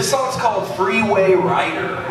This song's called Freeway Rider.